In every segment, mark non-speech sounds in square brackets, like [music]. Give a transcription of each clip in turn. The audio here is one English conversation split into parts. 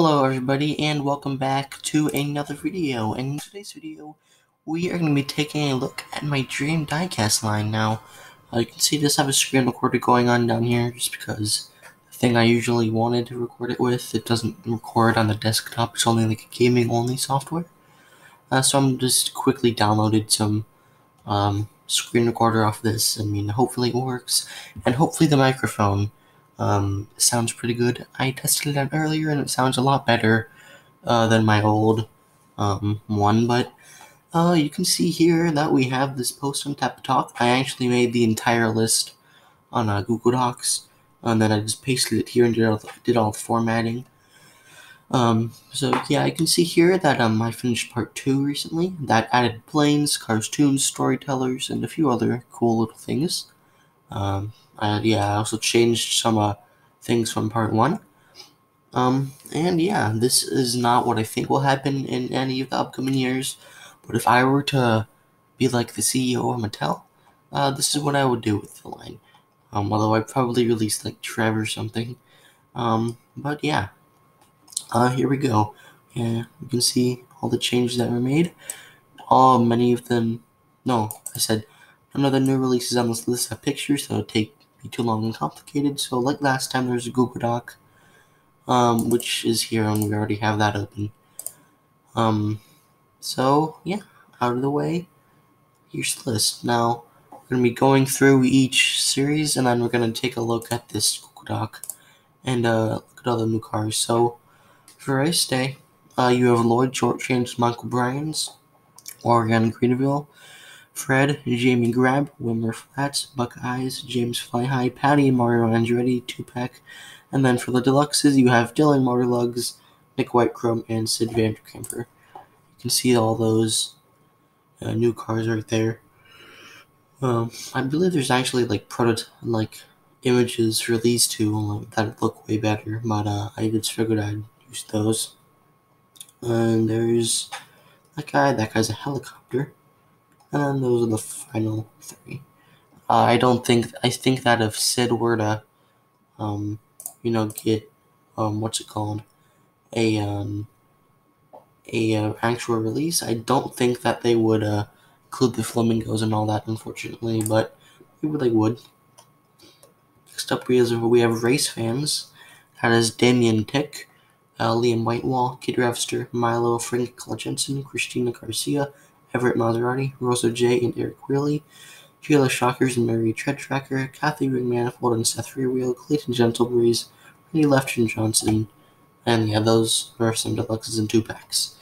Hello everybody and welcome back to another video. And in today's video, we are going to be taking a look at my dream diecast line. Now, uh, you can see this have a screen recorder going on down here just because the thing I usually wanted to record it with, it doesn't record on the desktop. It's only like a gaming only software. Uh, so I'm just quickly downloaded some um, screen recorder off this. I mean, hopefully it works. And hopefully the microphone um, sounds pretty good. I tested it out earlier and it sounds a lot better uh, than my old um, one, but uh, you can see here that we have this post on Tapatalk. I actually made the entire list on uh, Google Docs, and then I just pasted it here and did all the, did all the formatting. Um, so yeah, I can see here that um, I finished part two recently. That added planes, cartoons, storytellers, and a few other cool little things. Um, I, yeah, I also changed some uh, things from part one. Um, and yeah, this is not what I think will happen in any of the upcoming years. But if I were to be like the CEO of Mattel, uh, this is what I would do with the line. Um, although I'd probably release like Trev or something. Um, but yeah, uh, here we go. Yeah, you can see all the changes that were made. All many of them. No, I said none of the new releases on this list have pictures, so take be too long and complicated. So like last time, there's a Google Doc, um, which is here, and we already have that open. Um, so yeah, out of the way. Here's the list. Now we're gonna be going through each series, and then we're gonna take a look at this Google Doc and uh, look at all the new cars. So for race day, uh, you have Lloyd James Michael Brians, Oregon Greenville, Fred, Jamie Grab, Wilmer Flats, Buckeyes, James Flyhigh, Patty, Mario Andretti, Tupac, and then for the deluxes you have Dylan Motorlugs, Nick Whitechrome, and Sid Vanderkamper. You can see all those uh, new cars right there. Um, I believe there's actually like prototype like images for these two like, that look way better, but uh, I just figured I'd use those. And there's that guy. That guy's a helicopter. And then those are the final three. Uh, I don't think I think that if Sid were to, um, you know, get um, what's it called, a um, a uh, actual release, I don't think that they would uh, include the flamingos and all that, unfortunately, but maybe they would. Next up, we have, we have race fans. That is Damien Tick, uh, Liam Whitewall, Kid Revster, Milo, Frank Jensen, Christina Garcia, Everett Maserati, Rosa J. and Eric Wheely, Sheila Shockers and Mary Treadtracker, Kathy Ringmanifold and Seth Rearwheel, Clayton Gentlebreeze, Randy Lefton Johnson, and yeah, those are some deluxes and two packs.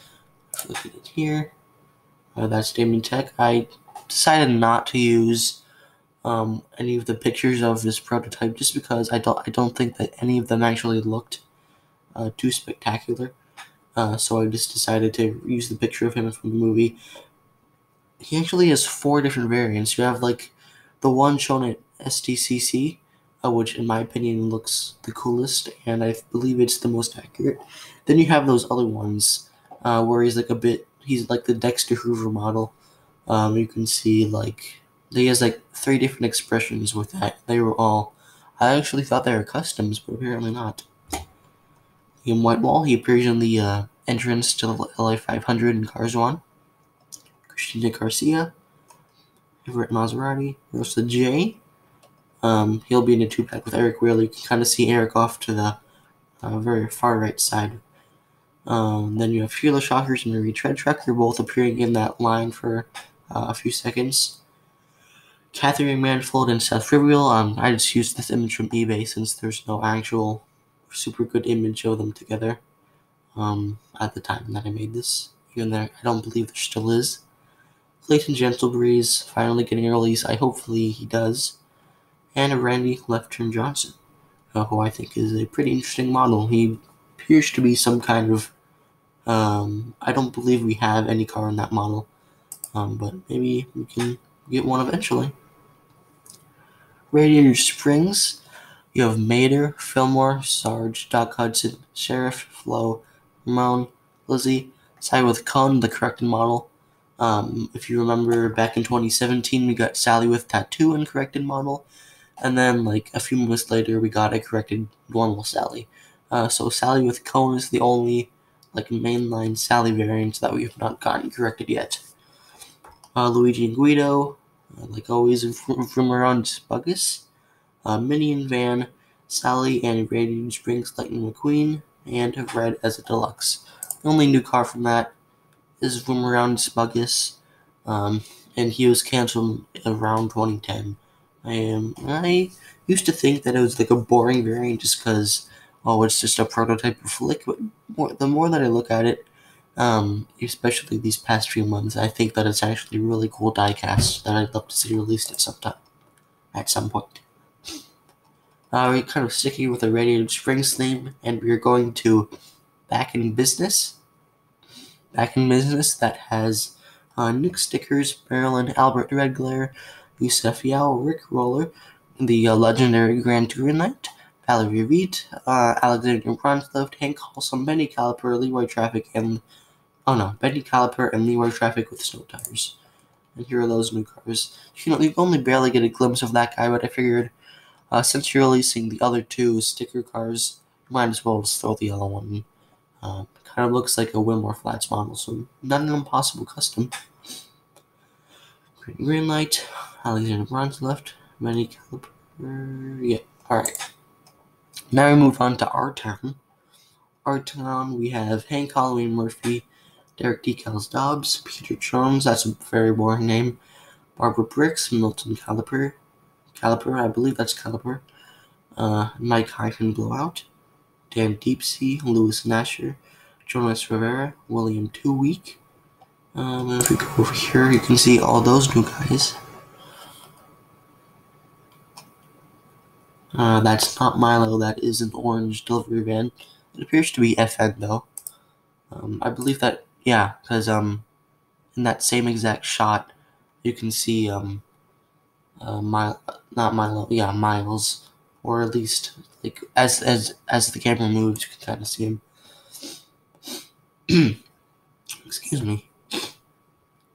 Look at it here. Uh, that's Damien Tech. I decided not to use um, any of the pictures of this prototype just because I don't I don't think that any of them actually looked uh, too spectacular. Uh, so I just decided to use the picture of him from the movie he actually has four different variants. You have like the one shown at SDCC, uh, which in my opinion looks the coolest, and I believe it's the most accurate. Then you have those other ones uh, where he's like a bit, he's like the Dexter Hoover model. Um, you can see like he has like three different expressions with that. They were all, I actually thought they were customs, but apparently not. Liam Whitewall, he appears in the uh, entrance to the LA 500 in Cars 1. Christina Garcia, Everett Maserati, Rosa J. Um, he'll be in a two pack with Eric Wheeler. You can kind of see Eric off to the uh, very far right side. Um, then you have Sheila Shockers and Marie Treadtracker both appearing in that line for uh, a few seconds. Catherine Manfold and Seth Frivreal. Um, I just used this image from eBay since there's no actual super good image of them together um, at the time that I made this. Even though I don't believe there still is. Clayton Gentlebreeze finally getting a release. I hopefully he does. And Randy Left Turn Johnson, uh, who I think is a pretty interesting model. He appears to be some kind of. Um, I don't believe we have any car in that model, um, but maybe we can get one eventually. Radiator Springs, you have Mater, Fillmore, Sarge, Doc Hudson, Sheriff, Flo, Ramon, Lizzie, side with Cone, the corrected model, um, if you remember back in 2017, we got Sally with tattoo and corrected model, and then like a few months later, we got a corrected normal Sally. Uh, so Sally with cone is the only like mainline Sally variant that we have not gotten corrected yet. Uh, Luigi and Guido, uh, like always, from around Buggus. Uh, Minion Van, Sally and Radiator Springs Lightning McQueen, and have Red as a deluxe. The only new car from that is from around Spuggus, um, and he was canceled around 2010. I um, I used to think that it was like a boring variant just because oh it's just a prototype of Flick, but more, the more that I look at it, um, especially these past few months, I think that it's actually really cool diecast that I'd love to see released at some time, at some point. Uh, we're kind of sticking with the Radiator Springs theme, and we're going to Back in Business. Back in Business that has uh, Nick Stickers, Marilyn, Albert Redglare, Yusef Yao, Rick Roller, the uh, legendary Grand Touring Knight, Valerie Reed, uh, Alexander Bronslow, Hank Halsum, Benny Caliper, Leroy Traffic, and oh no, Benny Caliper and Leroy Traffic with snow tires. And here are those new cars. You know, you only barely get a glimpse of that guy, but I figured uh, since you're releasing the other two sticker cars, you might as well just throw the yellow one. Uh, kind of looks like a Wilmore Flats model, so not an impossible custom. Green, green light, Alexander Bronze left, many caliper. Yeah, alright. Now we move on to our town. Our town, we have Hank Halloween Murphy, Derek Decals Dobbs, Peter Jones, that's a very boring name, Barbara Bricks, Milton Caliper, Caliper, I believe that's Caliper, uh, Mike Hyphen Blowout, Dan Deepsea, Lewis Nasher, Jonas Rivera, William Two Week. Um, if we go over here, you can see all those new guys. Uh, that's not Milo, that is an orange delivery van. It appears to be FN though. Um, I believe that, yeah, because um, in that same exact shot, you can see um, uh, Milo, not Milo, yeah, Miles, or at least like as as as the camera moves, you can kind of see him. [clears throat] Excuse me.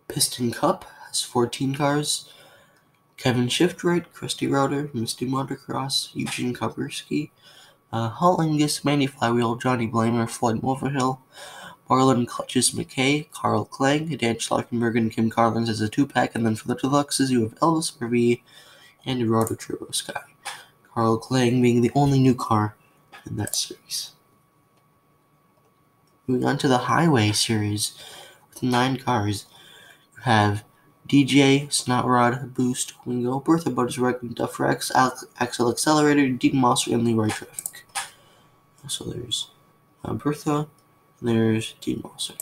Piston Cup has 14 cars. Kevin Shiftwright, Crusty Rotor, Misty Motocross, Eugene Koperski, uh, Hall Angus, Manny Flywheel, Johnny Blamer, Floyd Mulvihill, Marlon Clutches McKay, Carl Klang, Dan Schlarkenberg, and Kim Carlins as a two pack, and then for the deluxes, you have Elvis Marie and Roto Turbo Sky. Carl Klang being the only new car in that series. Moving on to the Highway series with nine cars, you have DJ, Snotrod, Boost, Wingo, Bertha Butters Wreck, Duff Rex, Axel Accelerator, Dean Monster, and Leroy Traffic. So there's uh, Bertha, there's Dean Monster.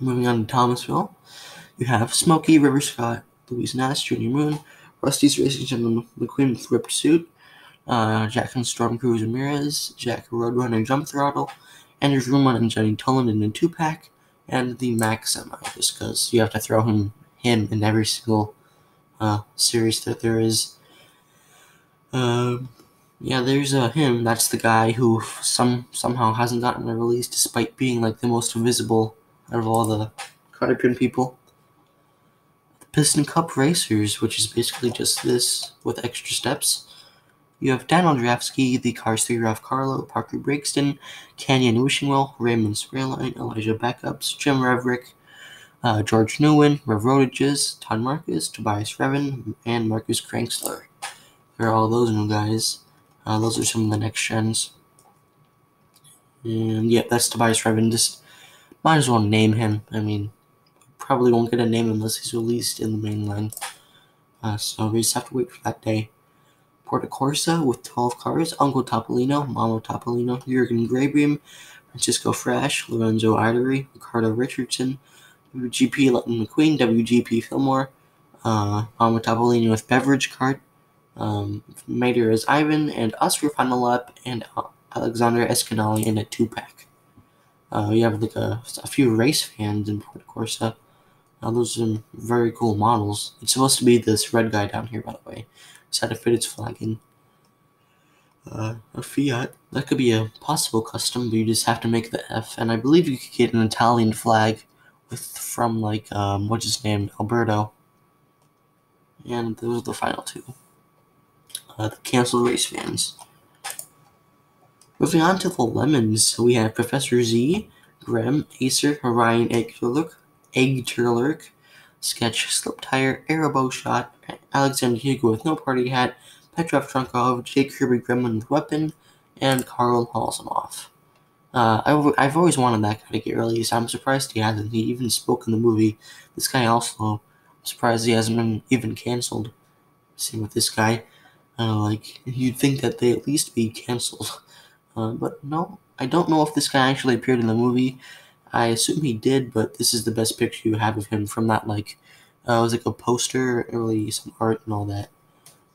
Moving on to Thomasville, you have Smokey, River Scott, Louise Nash, Junior Moon, Rusty's Racing Gentleman McQueen with Ripped Suit, uh, Jack and Storm Cruise Ramirez, Jack Roadrunner Jump Throttle, Andrew Ruman and Jenny Tolan in a two pack, and the Max Semi, just because you have to throw him him in every single uh, series that there is. Um, yeah, there's uh, him. That's the guy who some somehow hasn't gotten a release, despite being like the most visible out of all the Cutterpin people. Piston Cup Racers, which is basically just this with extra steps. You have Dan Ondrowski, the Cars 3 Ralph Carlow, Parker Brixton, Canyon Wishingwell, Raymond Sprayline, Elijah Backups, Jim Revrick, uh, George Newman, Rev Rodages, Todd Marcus, Tobias Revin, and Marcus Cranksler. There are all those new guys. Uh, those are some of the next gens. And yeah, that's Tobias Revin. Just might as well name him. I mean, probably won't get a name unless he's released in the main line. Uh, so we just have to wait for that day. Porta Corsa with 12 cars, Uncle Topolino, Mama Topolino, Jurgen Graybeam, Francisco Frash, Lorenzo Idery, Ricardo Richardson, WGP Lightning McQueen, WGP Fillmore, uh, Mama Topolino with Beverage Cart, um, Mater as Ivan, and Oscar Final Lap, and Alexander Escanali in a two pack. Uh, we have like a, a few race fans in Porta Corsa. Uh, those are very cool models. It's supposed to be this red guy down here, by the way It's had to fit its flagging. Uh, a Fiat. That could be a possible custom, but you just have to make the F. And I believe you could get an Italian flag with from like um, what's his name, Alberto. And those are the final two. Uh, the canceled race fans. Moving on to the lemons, we have Professor Z, Grem, Acer, Orion, Egg Turlurk, Egg Turlurk, Sketch, Slip Tire, Aerobow Shot, Alexander Hugo with no party hat, Petrov Trunkov, Jake Kirby Gremlin with weapon, and Karl Halsamov. Uh, I, have always wanted that guy to get released. I'm surprised he hasn't. He even spoke in the movie. This guy also, I'm surprised he hasn't been even canceled. Same with this guy. Uh, like, you'd think that they at least be canceled. [laughs] Uh, but no, I don't know if this guy actually appeared in the movie. I assume he did, but this is the best picture you have of him from that, like, uh, it was like a poster, really some art and all that.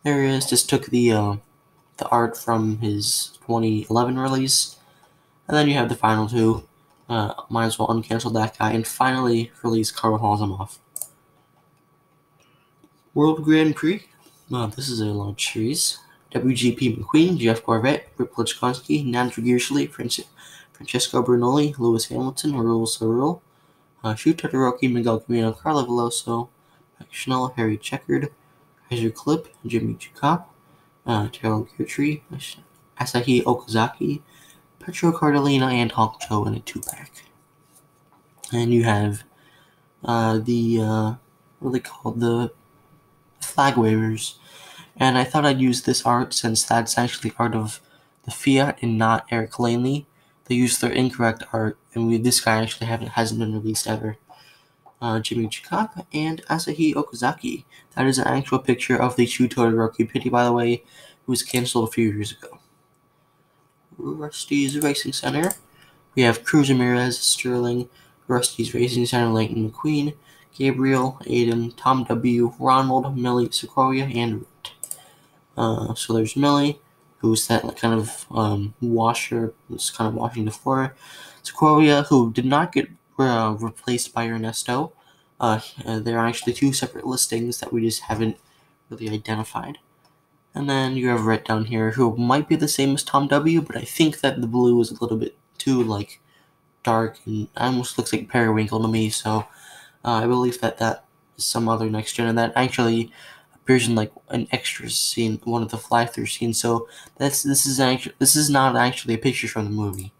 There he is. Just took the uh, the art from his 2011 release, and then you have the final two. Uh, might as well uncancel that guy and finally release Karl Halsamov. World Grand Prix. Well, this is a long series. WGP McQueen, Jeff Gorvette, Rip Clutchgoneski, Nandra Gearsley, Francesco Bernoulli, Lewis Hamilton, Raoul ÇaRoule, uh, Shu Todoroki, Miguel Camino, Carla Veloso, Chanel, Harry Checkered, Kaiser Clip, Jimmy Chikop, uh, Terrell Geartree, Asahi Okazaki, Petro Cardellina, and Hawk Cho in a two pack. And you have uh, the, uh, what are they called? The flag wavers. And I thought I'd use this art since that's actually art of the Fiat and not Eric Lanley. They used their incorrect art, and we, this guy actually haven't hasn't been released ever uh, Jimmy Chikapa, and Asahi Okazaki. That is an actual picture of the Shu Todoroki Pity, by the way, who was canceled a few years ago. Rusty's Racing Center. We have Cruz Ramirez, Sterling, Rusty's Racing Center, Lightning McQueen, Gabriel, Aiden, Tom W., Ronald, Millie, Sequoia, and Root. Uh, so there's Millie, who's that kind of um, washer, who's kind of washing the floor. Sequoia, who did not get uh, replaced by Ernesto. Uh, there are actually two separate listings that we just haven't really identified. And then you have Rhett down here, who might be the same as Tom W, but I think that the blue is a little bit too like dark and almost looks like periwinkle to me. So uh, I believe that that is some other next gen, and that actually appears in like an extra scene, one of the fly through scenes. So that's this is actually this is not actually a picture from the movie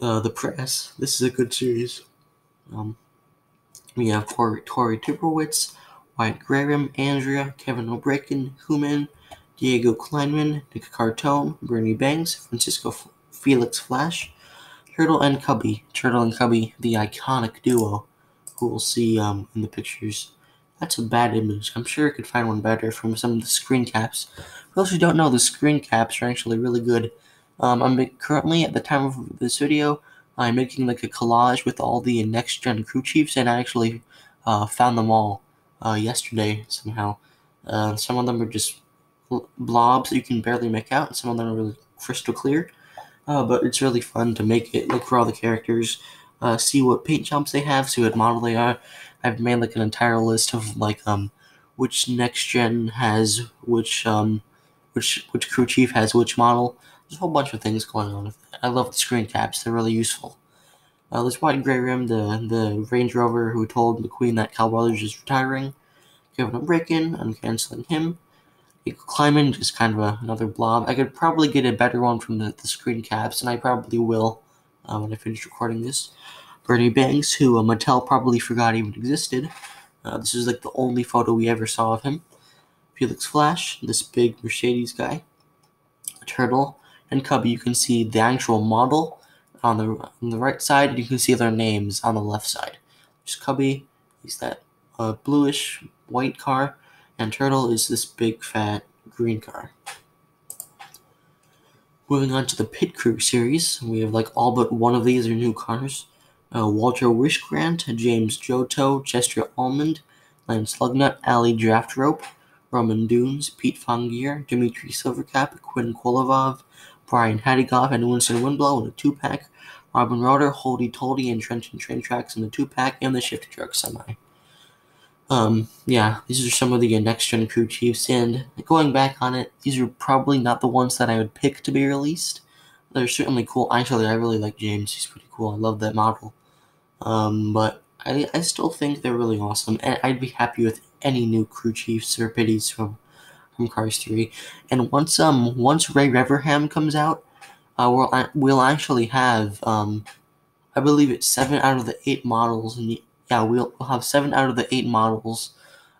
uh, the press. This is a good series. Um, we have Tori, Tori Tuberwitz, Wyatt Graham, Andrea, Kevin O'Brien, Human, Diego Kleinman, Nick Cartone, Bernie Banks, Francisco F- Felix Flash, Turtle and Cubby. Turtle and Cubby, the iconic duo, who we'll see um, in the pictures. That's a bad image. I'm sure I could find one better from some of the screen caps. For those who don't know, the screen caps are actually really good. Um, I'm currently at the time of this video, I'm making like a collage with all the next gen crew chiefs, and I actually uh, found them all uh, yesterday somehow. Uh, some of them are just blobs that you can barely make out, and some of them are really crystal clear. Uh, but it's really fun to make it, look for all the characters, uh, see what paint jobs they have, see what model they are. I've made like an entire list of like um which next gen has which um which which crew chief has which model. There's a whole bunch of things going on with it. I love the screen caps; they're really useful. Uh, White and Gray Rim, the the Range Rover who told McQueen that Cal Weathers is retiring. Kevin O'Braken, I'm canceling him. Kleiman, is kind of a, another blob. I could probably get a better one from the, the screen caps, and I probably will uh, when I finish recording this. Bernie Banks, who uh, Mattel probably forgot even existed. Uh, this is like the only photo we ever saw of him. Felix Flash, this big Mercedes guy. Turtle, and Cubby, you can see the actual model on the on the right side, and you can see their names on the left side. There's Cubby, he's that uh, bluish white car, and Turtle is this big fat green car. Moving on to the Pit Crew series, we have like all but one of these are new cars. Uh, Walter Wishgrant, James Joto, Chester Almond, Lance Lugnut, Ali Draft Rope, Roman Dunes, Pete Fongier, Dmitry Silvercap, Quinn Kolovov, Brian Hadigoff and Winston Windblow in a two pack, Robin Roder, Holdy Toldy, and Trenton Train Tracks in the two pack, and the Shifty Truck Semi. Um, yeah, these are some of the next gen crew chiefs, and going back on it, these are probably not the ones that I would pick to be released. They're certainly cool. Actually, I really like James. He's pretty cool. I love that model. Um, but I, I still think they're really awesome, and I'd be happy with any new crew chiefs or pities from from Cars 3. And once um once Ray Reverham comes out, uh, we'll we'll actually have um I believe it's seven out of the eight models. Yeah, we'll, have seven out of the eight models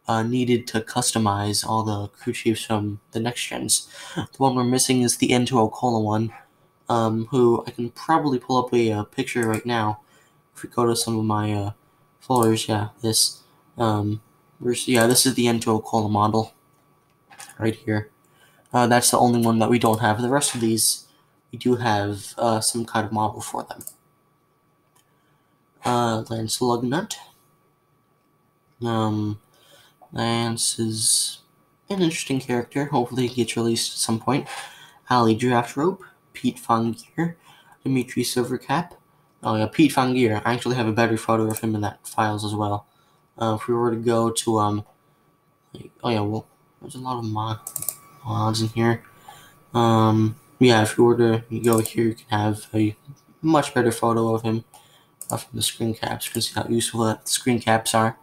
uh, needed to customize all the crew chiefs from the next gens. The one we're missing is the N2O Cola one, um, who I can probably pull up a, uh, picture right now. If we go to some of my uh, folders, yeah, this, um, yeah, this is the N2O Cola model right here. Uh, that's the only one that we don't have. The rest of these, we do have uh, some kind of model for them. Uh, Lance Lugnut. Um, Lance is an interesting character. Hopefully, he gets released at some point. Ali Draft Rope, Pete Fongier, Dimitri Silvercap. Oh yeah, Pete Fongier. I actually have a better photo of him in that files as well. Uh, if we were to go to um, oh yeah, well, there's a lot of mod mods in here. Um, yeah, if you were to go here, you can have a much better photo of him uh, from the screen caps. You can see how useful the screen caps are.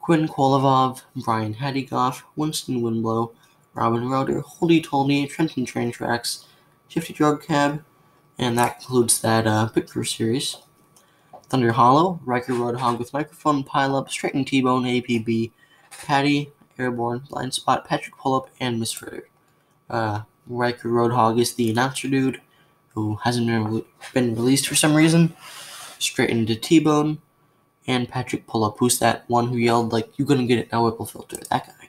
Quinn Kolovov, Brian Hadigoff, Winston Winblow, Robin Roder, Holdy Toldy, Trenton Train Tracks, Shifty Drug Cab, and that concludes that uh, picture series. Thunder Hollow, Riker Roadhog with microphone, pile up, T-Bone, APB, Patty, Airborne, Blind Spot, Patrick Pullup, and Miss Fritter. Uh, Riker Roadhog is the announcer dude who hasn't been, re- been released for some reason. Straighten into T-Bone, and Patrick Pullup, who's that one who yelled like you're gonna get it now, Whipple Filter"? That guy.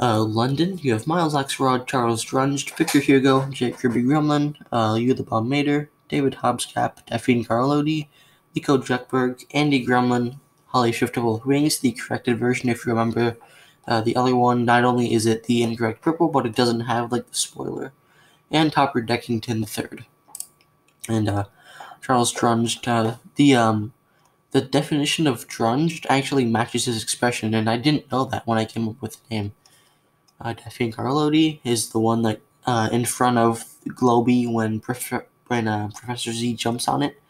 Uh, London, you have Miles Axelrod, Charles Drunged, Victor Hugo, Jake Kirby Gremlin, uh, You the Bomb Mater, David Hobbscap, Daphne Carlodi, Nico Juckberg, Andy Gremlin, Holly Shiftwell Wings, the corrected version if you remember. Uh, the other one, not only is it the incorrect purple, but it doesn't have like the spoiler. And Topper Deckington the third. And uh, Charles Drunged, uh, the um, the definition of drunged actually matches his expression, and I didn't know that when I came up with the name. Uh, Daphne Carlodi is the one that uh, in front of Globy when Prof- when uh, Professor Z jumps on it.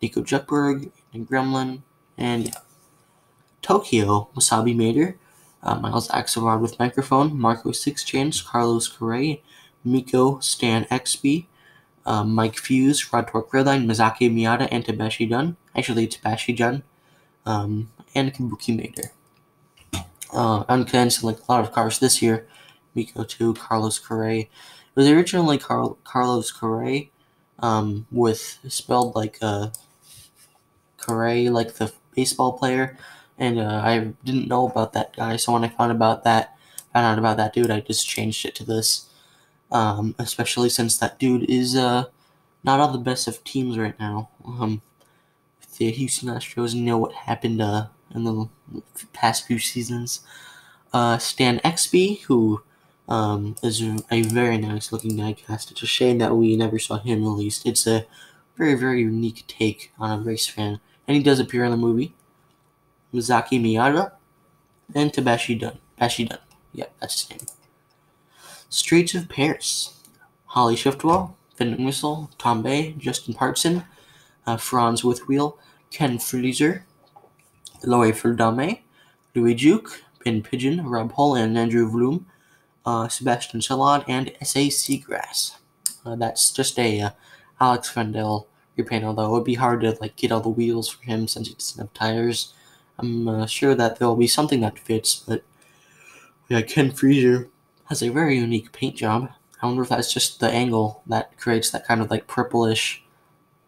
Nico Juckberg and Gremlin and yeah. Tokyo Wasabi Mater, uh, Miles Axelrod with microphone, Marco Six Chains, Carlos Correa, Miko Stan XB, uh, Mike Fuse, Rod Torque Redline, Mizaki Miyata, and Tabashi Dun. Actually, Tabashi Jun, um, and Kabuki Mater. Uh, uncondensed like a lot of cars this year. Miko 2, Carlos Correa. It was originally Carl- Carlos Correa, um, with spelled like uh, Correa, like the baseball player, and uh, I didn't know about that guy. So when I found about that, found out about that dude, I just changed it to this um, especially since that dude is uh, not on the best of teams right now. Um, the Houston Astros know what happened uh, in the past few seasons. Uh, Stan Exby, who um, is a very nice looking guy diecast. It's a shame that we never saw him released. It's a very, very unique take on a race fan. And he does appear in the movie. Mizaki Miyata and Tabashi Dun. Tabashi Dun. Yeah, that's his name. Streets of Paris. Holly Shiftwell, Finn Whistle, Tom Bay, Justin Partson, uh, Franz Withwheel, Ken Freezer, Loe Ferdame, Louis Duke, Ben Pigeon, Rob Hull, and Andrew Vloom, uh, Sebastian Salad, and S.A. Seagrass. Uh, that's just a uh, Alex Fendel repaint, although it would be hard to like get all the wheels for him since he doesn't have tires. I'm uh, sure that there will be something that fits, but yeah, Ken Freezer has a very unique paint job. I wonder if that's just the angle that creates that kind of like purplish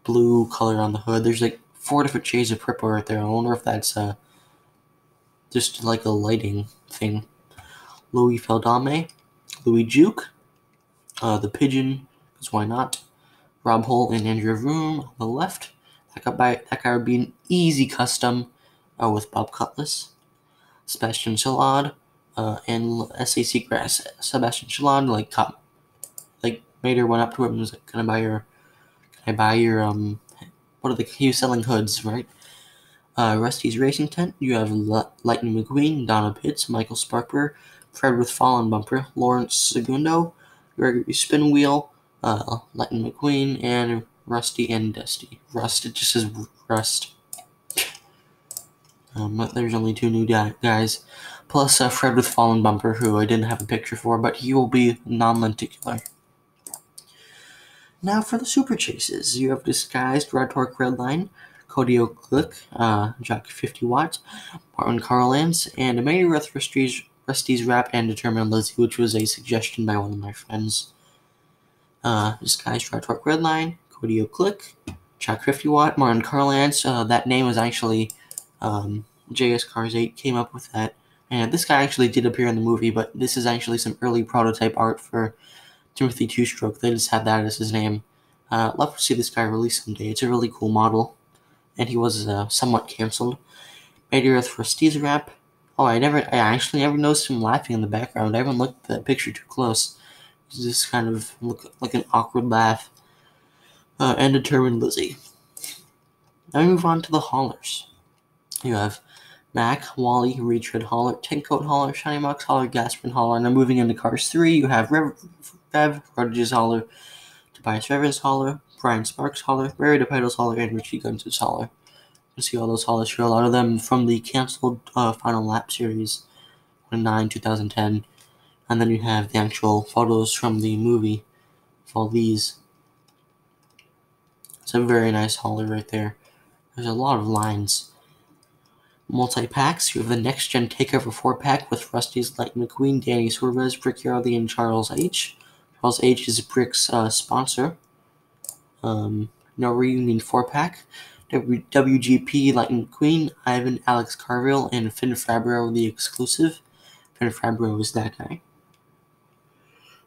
blue color on the hood. There's like four different shades of purple right there. I wonder if that's uh, just like a lighting thing. Louis Feldame, Louis Juke, uh, the Pigeon, because why not? Rob Hull and Andrew Vroom on the left. That guy, by, that guy would be an easy custom uh, with Bob Cutlass. Sebastian Salad, uh, and SAC grass. Sebastian Chalon like cop, like Mater went up to him and was like, "Can I buy your, can I buy your um, what are the he was selling hoods, right?" Uh, Rusty's Racing Tent. You have L- Lightning McQueen, Donna Pitts, Michael Sparkler, Fred with Fallen Bumper, Lawrence Segundo, Gregory Spinwheel, uh, Lightning McQueen, and Rusty and Dusty. Rust, it just says Rust. [laughs] Um, but there's only two new guys. Plus uh, Fred with fallen bumper, who I didn't have a picture for, but he will be non-lenticular. Now for the super chases, you have disguised Red Torque Redline, Cody O'Glick, uh, Jack 50 Watt, Martin Carlans, and with Rusty's, Rusty's Rap and Determined Lizzie, which was a suggestion by one of my friends. Uh, disguised Red Torque Redline, Cody O'Glick, Jack 50 Watt, Martin Carlans. Uh, that name was actually um, JS Cars 8 came up with that. And this guy actually did appear in the movie, but this is actually some early prototype art for Timothy Two Stroke. They just had that as his name. Uh, love to see this guy release someday. It's a really cool model, and he was uh, somewhat canceled. Made Earth for Steve's rap. Oh, I never, I actually never noticed him laughing in the background. I haven't looked at that picture too close. It's just kind of look like an awkward laugh. Uh, and determined Lizzie. Now we move on to the haulers. You have Mac, Wally, Retread Hauler, Coat Hauler, Shiny Wax Hauler, Gasprin Hauler. Now moving into Cars 3, you have Rev, Rev Rodiges Hauler, Tobias Revens Hauler, Brian Sparks Hauler, Barry DePitos Hauler, and Richie Guns' Hauler. You see all those haulers here, a lot of them from the canceled uh, Final Lap series, 9 2010. And then you have the actual photos from the movie of all these. It's a very nice hauler right there. There's a lot of lines multi-packs. You have the Next Gen Takeover 4-pack with Rusty's Light McQueen, Danny Suarez, Brick and Charles H. Charles H is Brick's uh, sponsor. Um, no Reunion 4-pack. W- WGP Light McQueen, Ivan, Alex Carville, and Finn Fabro, the exclusive. Finn Fabro is that guy.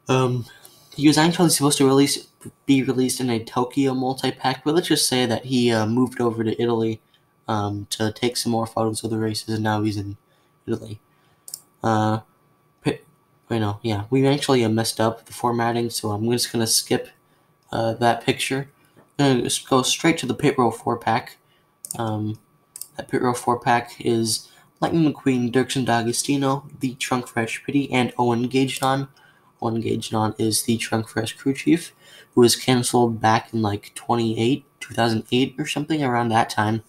Um, he was actually supposed to release be released in a Tokyo multi-pack, but let's just say that he uh, moved over to Italy um, to take some more photos of the races, and now he's in Italy. Uh, wait, no, yeah, we actually uh, messed up the formatting, so I'm just gonna skip uh, that picture. I'm gonna just go straight to the pit row four pack. Um, that pit row four pack is Lightning McQueen, Dirksen D'Agostino, the Trunk Fresh Pity, and Owen Gagedon. Owen Gagedon is the Trunk Fresh crew chief, who was canceled back in like 28, 2008 or something around that time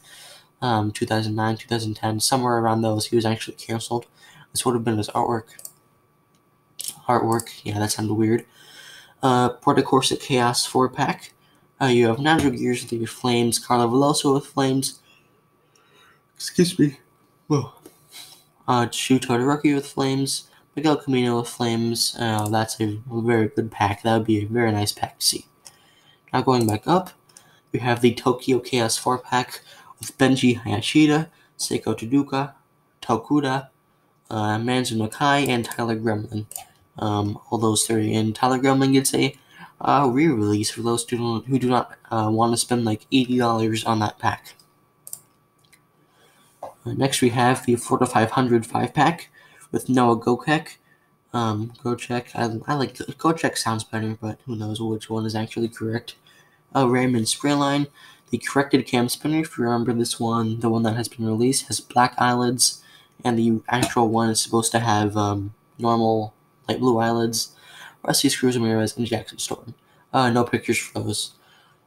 um, 2009, 2010, somewhere around those, he was actually canceled. This would have been his artwork. Artwork, yeah, that sounded weird. Uh, Porta Corsa Chaos 4 pack. Uh, you have Nigel Gears with Flames, Carla Veloso with Flames. Excuse me. Whoa. Uh, Shu Todoroki with Flames, Miguel Camino with Flames. Uh, that's a very good pack. That would be a very nice pack to see. Now going back up, we have the Tokyo Chaos 4 pack with Benji Hayashida, Seiko Taduka, Tokuda, uh, Manzu Nakai, and Tyler Gremlin. Um, all those three. And Tyler Gremlin gets a uh, re-release for those who, who do not uh, want to spend like $80 on that pack. Uh, next we have the 4 to 500 5-pack with Noah Gokek. Um, I, I like Gocek sounds better, but who knows which one is actually correct. Uh, Raymond Sprayline, the corrected cam spinner, if you remember this one, the one that has been released, has black eyelids, and the actual one is supposed to have um, normal light blue eyelids. Rusty Screws Ramirez and Jackson Storm. Uh, no pictures for those.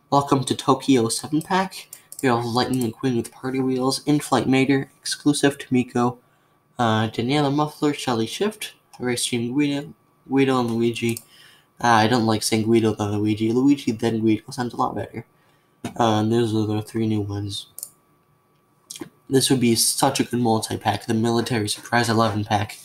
Welcome to Tokyo 7 Pack. We have Lightning McQueen with Party Wheels, In Flight Mater, exclusive to Miko, uh, Daniela Muffler, Shelly Shift, Race Team Guido, Guido and Luigi. Uh, I don't like saying Guido than Luigi. Luigi then Guido sounds a lot better. Uh, and those are the three new ones. This would be such a good multi-pack, the Military Surprise 11 pack.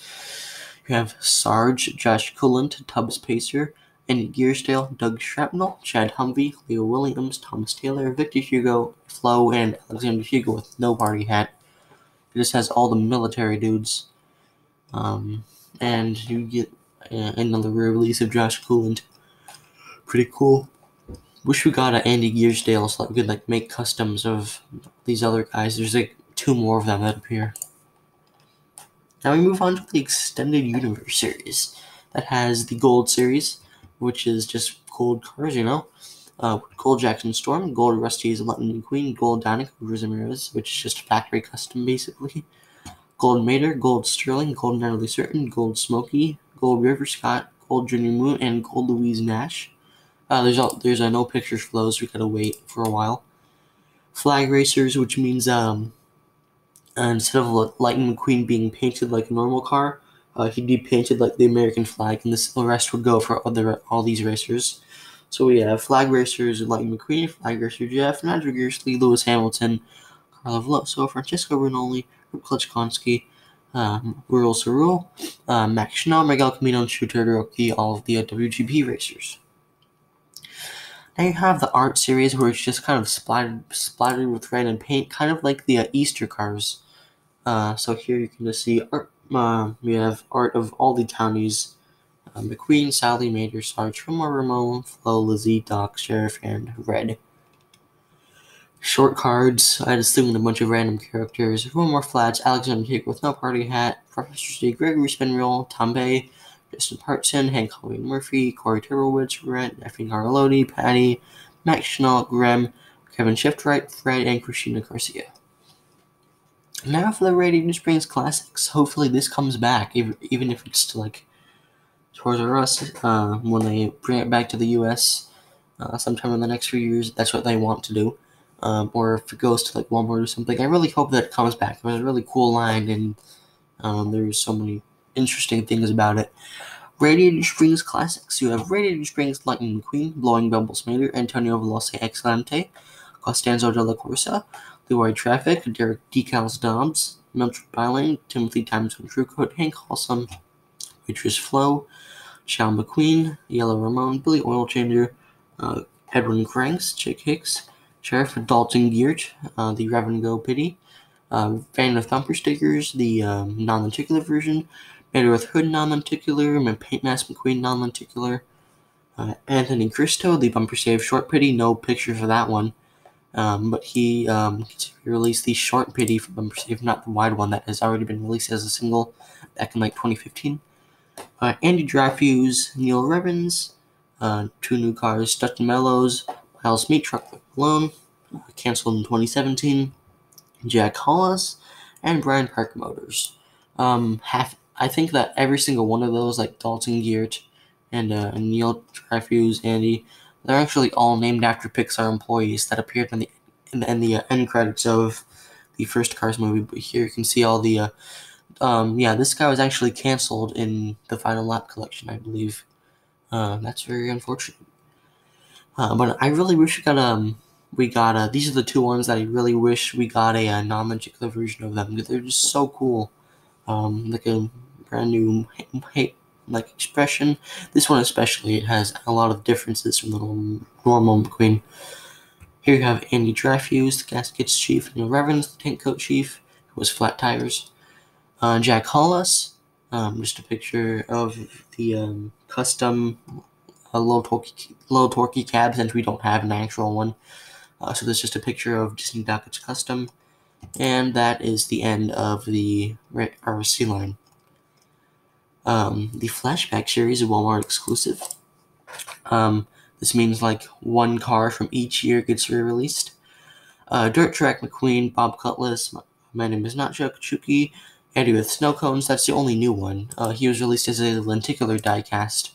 You have Sarge, Josh Coolant, Tubbs Pacer, Andy Gearsdale, Doug Shrapnel, Chad Humvee, Leo Williams, Thomas Taylor, Victor Hugo, Flo, and Alexander Hugo with no party hat. It just has all the military dudes. Um, and you get uh, another release of Josh Coolant. Pretty cool. Wish we got an Andy Gearsdale so that we could like make customs of these other guys. There's like two more of them that appear. Now we move on to the extended universe series that has the gold series, which is just gold cars, you know. Uh, gold Jackson Storm, gold Rusty's Lightning Queen, gold Danica Ramirez, which is just factory custom basically. Gold Mater, gold Sterling, gold Natalie Certain, gold Smoky, gold River Scott, gold Junior Moon, and gold Louise Nash. Uh, there's there's uh, no pictures for those. We gotta wait for a while. Flag racers, which means um, uh, instead of Lightning McQueen being painted like a normal car, uh, he'd be painted like the American flag, and this, the rest would go for other all these racers. So we have flag racers Lightning McQueen, flag racer Jeff, Nigel Gearsley, Lewis Hamilton, Carla Veloso, Francesco Rinaldi, Rip Clutchgoneski, um, Raoul ÇaRoule, uh, Max Schnell, Miguel Camino, and Shooter Rookie, all of the uh, WGP racers. Now you have the art series where it's just kind of splattered, splattered with random paint, kind of like the uh, Easter cars. Uh, so here you can just see art. Uh, we have art of all the townies: uh, McQueen, Sally, Major, Sarge, Fillmore, Ramon, Flo, Lizzie, Doc, Sheriff, and Red. Short cards. I just threw in a bunch of random characters. More Flats, Alexander Tate with no party hat, Professor Steve, Gregory Spinreel, Tom Bay, Justin Parton, Hank Colleen Murphy, Corey Turbowitz, Rent, Effie Carlotti, Patty, Max Schnell, Graham, Kevin Shiftwright, Fred, and Christina Garcia. Now for the Radiator Springs Classics. Hopefully this comes back, even if it's to like Toys R Us uh, when they bring it back to the U.S. Uh, sometime in the next few years. That's what they want to do. Um, or if it goes to like Walmart or something. I really hope that it comes back. It was a really cool line, and um, there's so many interesting things about it. Radiator Springs Classics. You have Radiator Springs Lightning McQueen, Blowing Bubbles Mater, Antonio Veloce Excelente, Costanzo de la Corsa, Leroy Traffic, Derek Decals Dobbs, Mildred Byling, Timothy Times on Truecoat, Hank Halsum, Waitress Flo, Shal McQueen, Yellow Ramon, Billy Oil Changer, uh, Edwin Cranks, Chick Hicks, Sheriff Dalton Geert, uh, the Reverend Go Pity, uh, Fan of Thumper stickers, the um, non-lenticular version, Mater with Hood non-lenticular, and Paint Mask McQueen non-lenticular, uh, Anthony Cristo, the Bumper Save Short Pity, no picture for that one. Um, but he um, released the short pity for Bumper Save, not the wide one that has already been released as a single back in like 2015. Uh, Andy Dreyfus, Neil Revens, uh, two new cars, Dustin Mellows, Miles Meat Truck Alone, uh, canceled in 2017, Jack Hollis, and Brian Park Motors. Um, half, I think that every single one of those, like Dalton Geert and uh, Neil Dreyfus, Andy, they're actually all named after Pixar employees that appeared in the in the, in the uh, end credits of the first Cars movie. But here you can see all the. Uh, um, yeah, this guy was actually canceled in the Final Lap collection, I believe. Uh, that's very unfortunate. Uh, but I really wish we got um we got uh these are the two ones that I really wish we got a, a uh, non-lenticular version of them they're just so cool. Um, like a brand new like expression. This one especially has a lot of differences from the normal McQueen. Here you have Andy Dreyfus, the gaskets chief, Neil Revens, the tank coat chief, who was flat tires. Uh, Jack Hollis, um, just a picture of the um, custom uh, low torquey low torquey cab since we don't have an actual one. Uh, so this is just a picture of Disney Dockets Custom, and that is the end of the RC line. Um, the Flashback series is Walmart exclusive. Um, this means like one car from each year gets re-released. Uh, Dirt Track McQueen, Bob Cutlass, my, name is not Chuck Chucky, Eddie with snow cones. That's the only new one. Uh, he was released as a lenticular diecast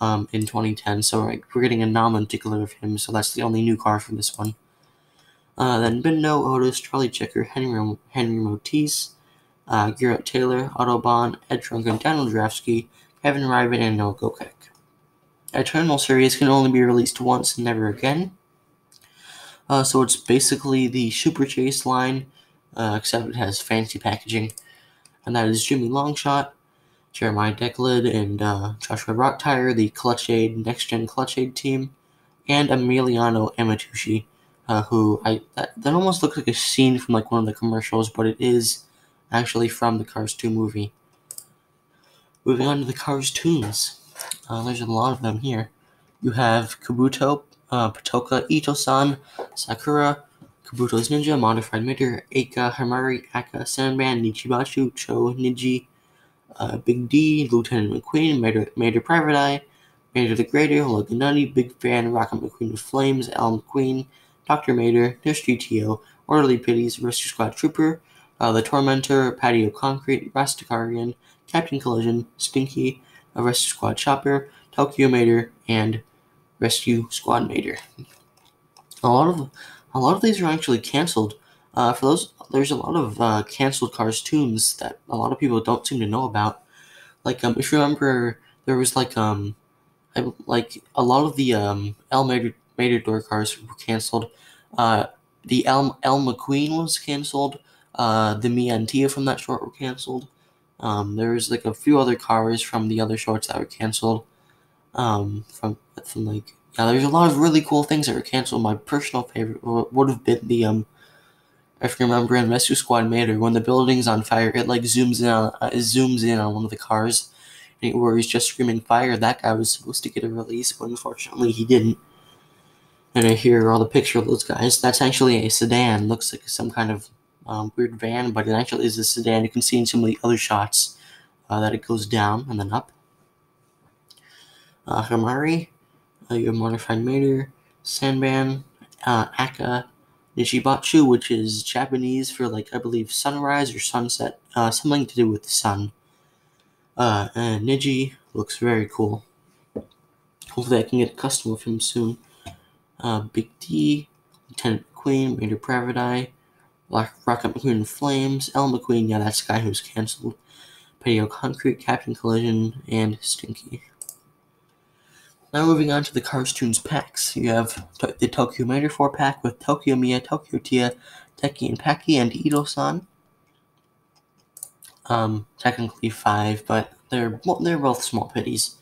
um, in 2010, so we're, getting a non-lenticular of him. So that's the only new car from this one. Uh, then Bindo, Otis, Charlie Checker, Henry Henry Motis, uh, Garrett Taylor, Autobahn, Ed Trunken, Daniel Drafsky, Kevin Ryven, and Noah Gokek. Eternal series can only be released once and never again. Uh, so it's basically the Super Chase line, uh, except it has fancy packaging. And that is Jimmy Longshot, Jeremiah Decklid, and uh, Joshua Rocktire, the Clutch Aid, Next Gen Clutch Aid team, and Emiliano Amatushi, uh, who I that, that almost looks like a scene from like one of the commercials, but it is actually from the Cars 2 movie. Moving on to the Cars tunes. Uh, there's a lot of them here. You have Kabuto, uh, Patoka, Ito-san, Sakura, Kabuto's Ninja, Modified Mater, Eika, Hamari, Aka, Sandman, Nichibachu, Cho, Niji, uh, Big D, Lieutenant McQueen, Mater, Mater Private Eye, Mater the Greater, Logan Nutty, Big Fan, Rocket McQueen with Flames, Al McQueen, Dr. Mater, Nurse GTO, Orderly Pities, Rescue Squad Trooper, uh, the Tormentor, Patio Concrete, Rastakarian, Captain Collision, Stinky, a Rescue Squad Chopper, Tokyo Mater, and Rescue Squad Mater. A lot of a lot of these are actually canceled. Uh, for those, there's a lot of uh, canceled cartoons that a lot of people don't seem to know about. Like, um, if you remember, there was like um, I, like a lot of the um El door cars were canceled. Uh, the El El McQueen was canceled. Uh, the Mia and Tia from that short were canceled. Um, like a few other cars from the other shorts that were canceled. Um, from from like yeah, there's a lot of really cool things that were canceled. My personal favorite would have been the um, if you remember in Rescue Squad Mater, when the building's on fire, it like zooms in on uh, it zooms in on one of the cars, and it, where he's just screaming fire. That guy was supposed to get a release, but unfortunately he didn't. And I hear all the picture of those guys. That's actually a sedan. Looks like some kind of um, weird van, but it actually is a sedan. You can see in some of the other shots uh, that it goes down and then up. Uh, Hamari, uh, your modified mater, Sanban, uh, Aka, Nichibatsu, which is Japanese for like I believe sunrise or sunset, uh, something to do with the sun. Uh, and Niji looks very cool. Hopefully, I can get a custom of him soon. Uh, Big D, Lieutenant McQueen, Major Pravidi, Rocket McQueen Flames, El McQueen, yeah, that's the guy who's cancelled. Patio Concrete, Captain Collision, and Stinky. Now moving on to the Cars Toons packs. You have the Tokyo Mater 4 pack with Tokyo Mia, Tokyo Tia, Teki and Paki, and Ito-san. Um, technically five, but they're well, they're both small pitties.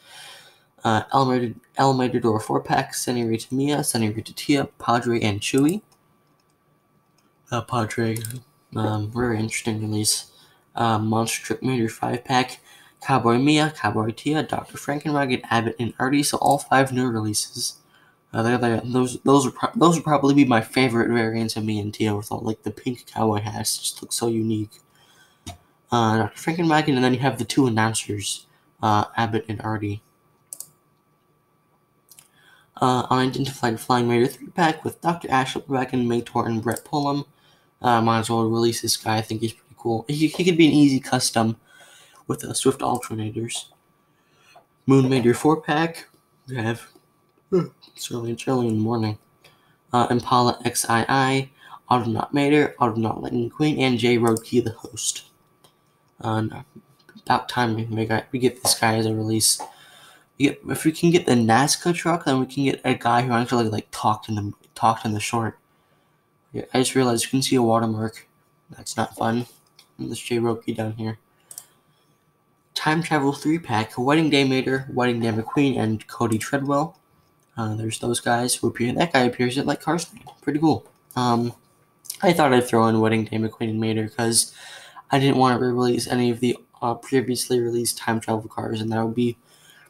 Uh, El, El Matador 4 pack, Senorita Mia, Senorita Tia, Padre, and Chewy. Uh, Padre, um, very interesting release. Uh, Monster Truck Mater 5 pack, Cowboy Mia, Cowboy Tia, Dr. Frankenrugged, Abbott, and Artie. So all five new releases. Uh, they're, they're, those those are pro- those would probably be my favorite variants of Mia and Tia with all like the pink cowboy hats. Just look so unique. Uh, Dr. Frankenwagon, and then you have the two announcers, uh, Abbott and Artie. Uh, unidentified flying Mater 3 pack with Dr. Ash Wagon, Mator, and Brett Pullum. Uh, might as well release this guy. I think he's pretty cool. He, he could be an easy custom with the Swift alternators. Moon Mater 4 pack. We have. It's early, it's early in the morning. Uh, Impala XII, Autonaut Mater, Autonaut Lightning Queen, and J Roadkey the host. Uh, no, about time we, we get this guy as a release. We get, if we can get the Nazca truck, then we can get a guy who actually like talked in the talked in the short. Yeah, I just realized you can see a watermark. That's not fun. And this J Roki down here. Time Travel 3 pack, Wedding Day Mater, Wedding Day McQueen, and Cody Treadwell. Uh, there's those guys who appear. That guy appears at like Carson. Pretty cool. Um, I thought I'd throw in Wedding Day McQueen and Mater because I didn't want to re-release any of the uh, previously released time travel cars, and that would be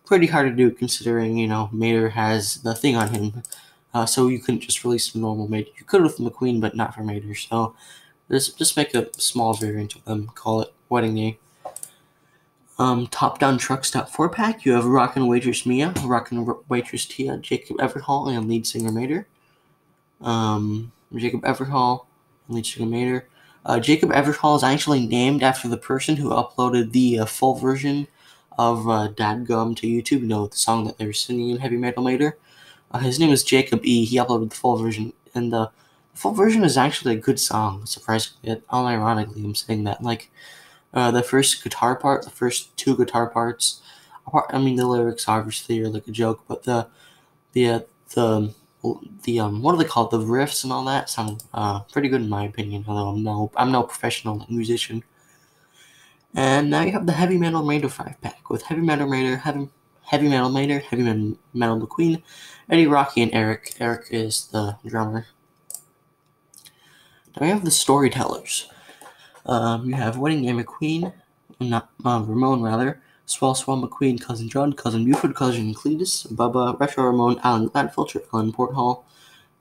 pretty hard to do considering you know Mater has the thing on him. Uh, so you couldn't just release a normal Mater. You could with McQueen, but not for Mater. So just just make a small variant of them. Call it Wedding Day um, top down truck stop four pack. You have Rockin' Waitress Mia, Rockin' Waitress Tia, Jacob Everhall, and lead singer Mater. Um, Jacob Everhall lead singer Mater. Uh, Jacob Everhall is actually named after the person who uploaded the uh, full version of uh, Dadgum to YouTube. You know, the song that they were singing in Heavy Metal Mater. Uh, his name is Jacob E. He uploaded the full version, and the full version is actually a good song, surprisingly. Unironically, I'm saying that. Like, uh, the first guitar part, the first two guitar parts. I mean, the lyrics obviously are like a joke, but the the uh, the the um what do they call it? The riffs and all that sound uh pretty good in my opinion. Although I'm no I'm no professional musician. And now you have the Heavy Metal Mater five pack with Heavy Metal Mater, Heavy Heavy Metal Mater, Heavy Metal McQueen, Eddie Rocky, and Eric. Eric is the drummer. Now we have the Storytellers. Um, you have Wedding Day McQueen, not uh, Ramon rather, Swell Swell McQueen, Cousin John, Cousin Buford, Cousin Cletus, Bubba, Retro Ramon, Alan Gladfilter, Alan Porthall,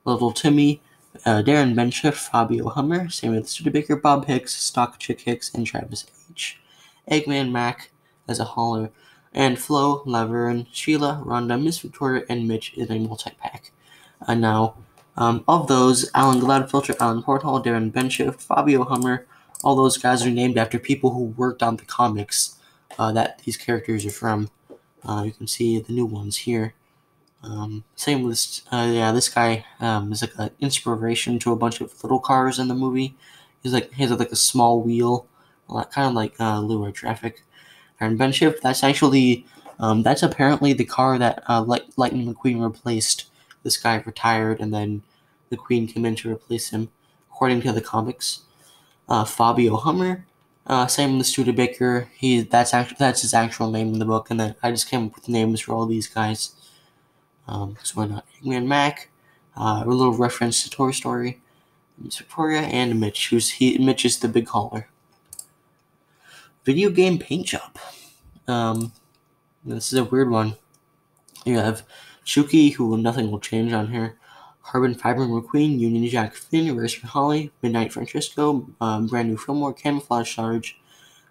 Little Timmy, uh, Darren Benshift, Fabio Hummer, Samuel Studebaker, Bob Hicks, Stock Chick Hicks, and Travis H. Eggman Mac as a hauler, and Flo, Laverne, Sheila, Rhonda, Miss Victoria, and Mitch in a multi-pack. And now, um, of those, Alan Gladfilter, Alan Porthall, Darren Benshift, Fabio Hummer, all those guys are named after people who worked on the comics uh, that these characters are from. Uh, you can see the new ones here. Um, same with uh, yeah, this guy um, is like an inspiration to a bunch of little cars in the movie. He's like he has like a small wheel, kind of like uh, Lure Traffic. And Ben Shift, that's actually um, that's apparently the car that uh, Light- Lightning McQueen replaced. This guy retired, and then the Queen came in to replace him, according to the comics. Uh, Fabio Hummer, uh, same with Studebaker. He that's actually that's his actual name in the book, and then I just came up with names for all these guys. Um, so why not? Eggman Mac, uh, a little reference to Toy Story, Miss Victoria, and Mitch, who's he? Mitch is the big hauler. Video game paint job. Um, this is a weird one. You have Shuki, who nothing will change on here. Carbon Fiber McQueen, Union Jack Finn, Racer Holly, Midnight Francesco, um, Brand New Fillmore, Camouflage Charge,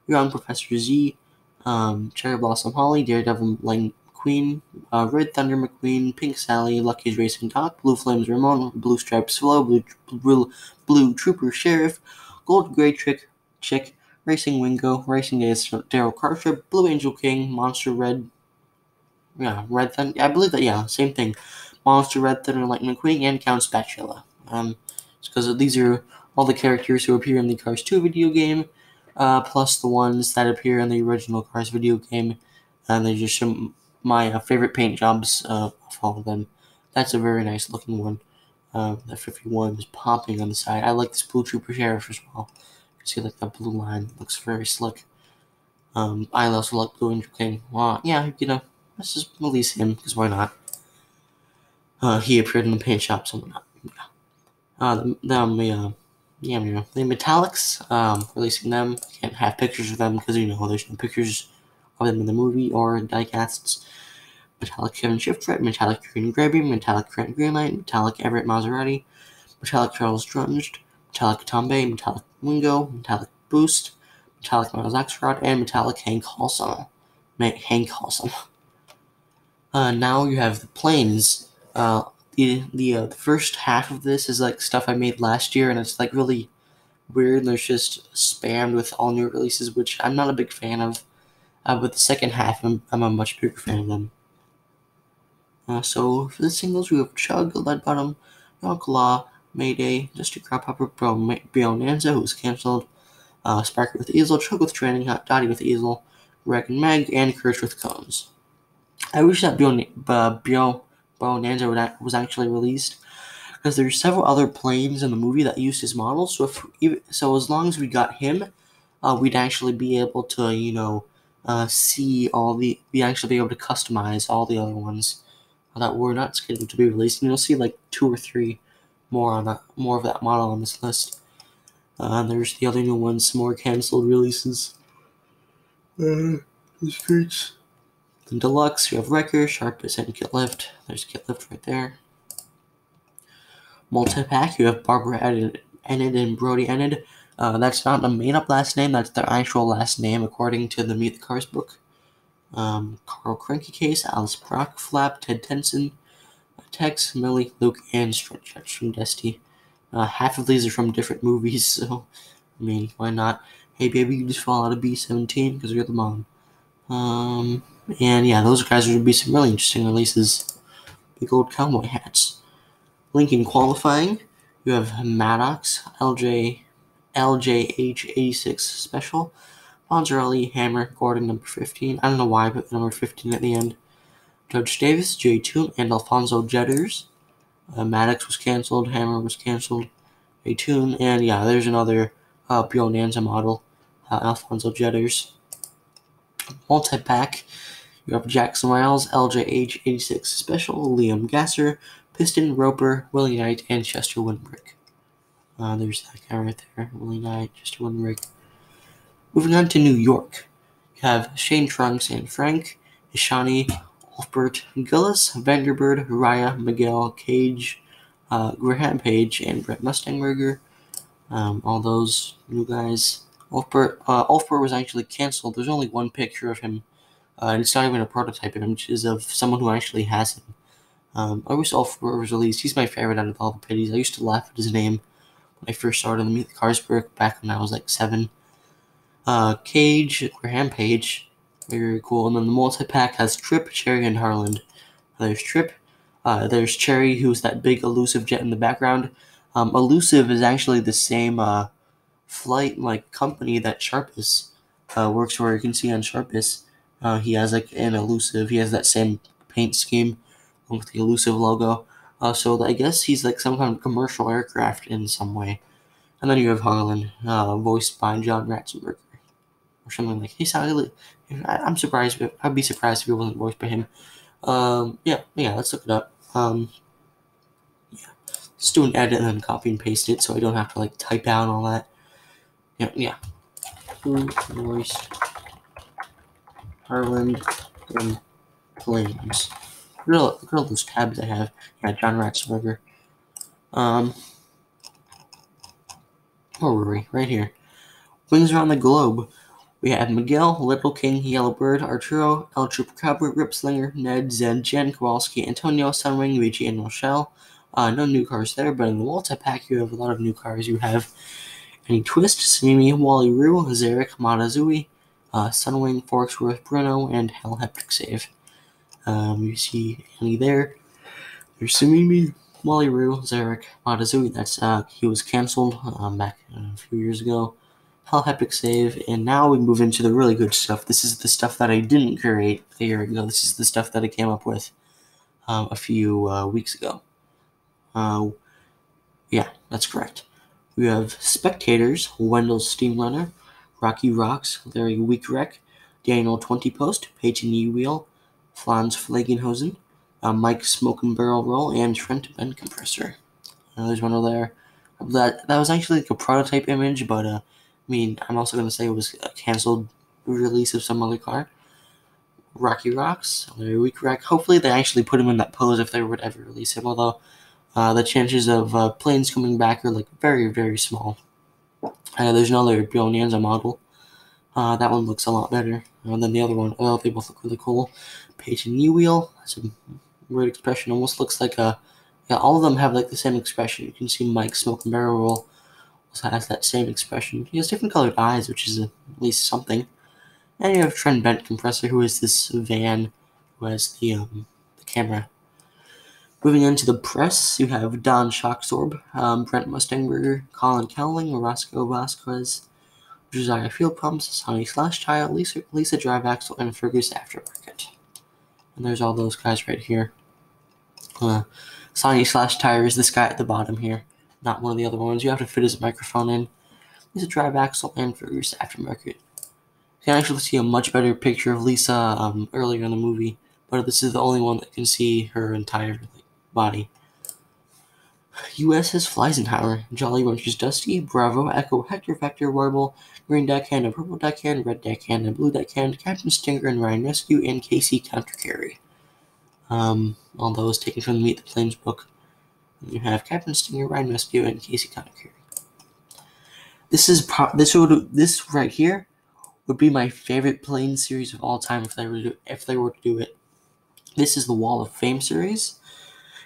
Young Professor Z, um, Cherry Blossom Holly, Daredevil Lightning McQueen, uh, Red Thunder McQueen, Pink Sally, Lucky's Racing Doc, Blue Flames Ramon, Blue Stripes Slow, Blue, Blue, Blue Trooper Sheriff, Gold Gray Trick Chick, Racing Wingo, Racing Days Darrell Cartrip, Blue Angel King, Monster Red, yeah, Red Thunder, I believe that, yeah, same thing. Monster Red Thunder Lightning Queen, and Count Spatula. Um, because these are all the characters who appear in the Cars 2 video game, uh, plus the ones that appear in the original Cars video game. And they're just some, my uh, favorite paint jobs uh, of all of them. That's a very nice looking one. Uh, the 51 is popping on the side. I like this Blue Trooper Sheriff as well. See, like that blue line looks very slick. Um, I also like Blue and King. Well, yeah, you know, let's just release him because why not? Uh, he appeared in the paint shop, so not. Uh, the, um, uh, yeah, you know, the Metallics, um, releasing them. Can't have pictures of them because, you know, there's no pictures of them in the movie or diecasts. Metallic Kevin Shifter, Metallic Green Grabby, Metallic Trent Greenlight, Metallic Everett Maserati, Metallic Charles Drunged, Metallic Tomber, Metallic Wingo, Metallic Boost, Metallic Miles Axelrod, and Metallic Hank Halsum. Hank Halsum. Uh, now you have the planes. Uh, the the, uh, the first half of this is like stuff I made last year, and it's like really weird. And there's just spammed with all new releases, which I'm not a big fan of. Uh, but the second half, I'm, I'm a much bigger fan of them. Uh, so for the singles, we have Chug, Lead Bottom, Law, Mayday, Just a Crop Hopper, Bro, Bonanza, who was cancelled, uh, Sparker with Easel, Chug with Training, Hot Dottie with Easel, Reg and Meg, and Courage with Cones. I wish that Bio, uh, Bio Bonanza was actually released because there's several other planes in the movie that used his model. So if so, as long as we got him, uh, we'd actually be able to you know uh, see all the we actually be able to customize all the other ones that were not scheduled to be released. And you'll see like two or three more on that more of that model on this list. Uh, and there's the other new ones, some more canceled releases. Uh. Then deluxe, you have Wrecker, Sharpest, and Kit Lift. There's Kit Lift right there. Multi pack, you have Barbara Enid, Enid and Brody Enid. Uh, that's not a made up last name, that's their actual last name according to the Meet the Cars book. Um, Carl Cranky Case, Alice Brock, Flap, Ted Tenson, Tex, Millie, Luke, and Stretch from Dusty. Uh, half of these are from different movies, [laughs] so I mean, why not? Hey, baby, you just fall out of B seventeen because you're the mom. Um, and yeah, those guys would be some really interesting releases. Big old cowboy hats. Lincoln qualifying, you have Maddox, LJ, LJH86 special, Bonzarelli, Hammer, Gordon number 15. I don't know why I put the number 15 at the end. Judge Davis, J2, and Alfonso Jetters. Uh, Maddox was canceled, Hammer was canceled, J2, and yeah, there's another uh, Bonanza model, uh, Alfonso Jetters. Multi pack, you have Jackson Miles, LJH86 Special, Liam Gasser, Piston, Roper, Willie Knight, and Chester Winbrick. Uh, there's that guy right there, Willie Knight, Chester Winbrick. Moving on to New York, you have Shane Trunks and Frank, Ishani, Wolfbert, Gillis, Vanderbird, Raya, Miguel, Cage, uh, Graham Page, and Brett Mustangburger. Um, all those new guys. Wolfbert, uh, Wolfbert was actually canceled. There's only one picture of him uh, and it's not even a prototype image, is of someone who actually has him. Um, I wish Ulfbert was released. He's my favorite out of all the pitties. I used to laugh at his name when I first started to meet the Carsberg back when I was like seven. Uh, Cage, Graham Page, very cool. And then the multi pack has Trip, Cherry, and Harland. There's Trip, Uh, there's Cherry, who's that big elusive jet in the background. Um, elusive is actually the same uh, flight like company that Sharpus uh, works for. You can see on Sharpus, uh, he has like an elusive. He has that same paint scheme with the elusive logo. Uh, so I guess he's like some kind of commercial aircraft in some way. And then you have Harlan, uh, voiced by John Ratzenberger, or something like. He sounded. I'm surprised. I'd be surprised if it wasn't voiced by him. Um, yeah, yeah. Let's look it up. Um, yeah, let's do an edit and then copy and paste it, so I don't have to like type out all that. Yeah, yeah. Who voiced Harlan in Planes? Look at all those tabs I have. Yeah, John Ratzenberger. Um, where were we? Right here. Wings around the globe. We have Miguel, Little King, Yellowbird, Arturo, El Chupacabra, Ripslinger, Ned, Zed, Jen, Kowalski, Antonio, Sunwing, Luigi, and Rochelle. Uh, no new cars there, but in the Walter pack you have a lot of new cars. You have any Twist, Samimi, Wally Roo, Zarek, Matazui, uh, Sunwing, Forksworth, Bruno, and Hell Heptic Save. Um, you see Annie there. There's Samimi, Wally Roo, Zarek, Matazui. That's uh, he was canceled um, back a few years ago. Hell Epic Save, and now we move into the really good stuff. This is the stuff that I didn't create a year ago. This is the stuff that I came up with um, a few uh, weeks ago. Uh, yeah, that's correct. We have Spectators, Wendell Steamrunner, Rocky Rocks, Larry Weekwreck, Daniel 20 Post, Peyton Knee Wheel, Franz Fliegenhosen, uh, Mike Smoking Barrel Roll, and Trent Ben Compressor. Uh, there's one over there. That that was actually like a prototype image, but uh, mean, I'm also gonna say it was a canceled release of some other car. Rocky Rocks, Larry Weekwreck. Hopefully, they actually put him in that pose if they would ever release him. Although uh, the chances of uh, planes coming back are like very, very small. Uh, there's another Bonanza model. Uh, that one looks a lot better uh, than the other one. Although they both look really cool. Page and New Wheel. That's a weird expression. Almost looks like a. Yeah, all of them have like the same expression. You can see Mike Smoke and Barrel Roll has that same expression. He has different colored eyes, which is at least something. And you have Trent Bent Compressor, who is this van who has the um, the camera. Moving into the press, you have Don Shocksorb, um, Brent Mustangburger, Colin Cowling, Roscoe Vasquez, Josiah Field Pumps, Sonny Slash Tile, Lisa, Lisa Drive Axle, and Fergus Aftermarket. And there's all those guys right here. Uh, Sonny Slash Tire is this guy at the bottom here, not one of the other ones. You have to fit his microphone in. He's a Drive Axle and for Fergus Aftermarket. You can actually see a much better picture of Lisa um, earlier in the movie, but this is the only one that can see her entire like, body. USS Flysenhower, Jolly Wrenches Dusty, Bravo, Echo, Hector, Vector, Warble, Green Deckhand, and Purple Deckhand, Red Deckhand, and Blue Deckhand, Captain Stinger and Ryan Rescue, and Casey Countercarry. Um, all those taken from the Meet the Planes book. You have Captain Stinger, Ryan Rescue, and Casey Countercarry. This is pro- this would this right here would be my favorite plane series of all time if they were to do, if they were to do it. This is the Wall of Fame series.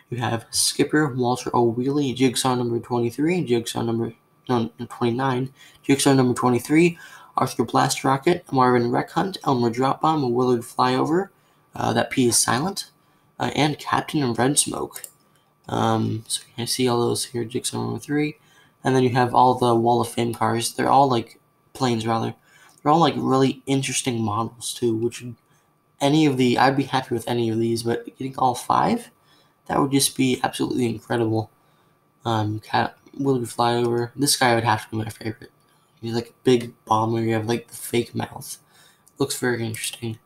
You have Skipper Walter O'Wheely, Jigsaw number 23, Jigsaw number no, 29, Jigsaw number 23, Arthur Blast Rocket, Marvin Wreck Hunt, Elmer Drop Bomb, Willard Flyover, uh, that P is silent, uh, and Captain and Red Smoke. Um, so you can see all those here, Jigsaw number 3. And then you have all the Wall of Fame cars. They're all like planes, rather. They're all like really interesting models, too, which any of the, I'd be happy with any of these, but getting all five? that would just be absolutely incredible. Um, Cat Willard Flyover. This guy would have to be my favorite. He's like a big bomber. You have like the fake mouth. Looks very interesting.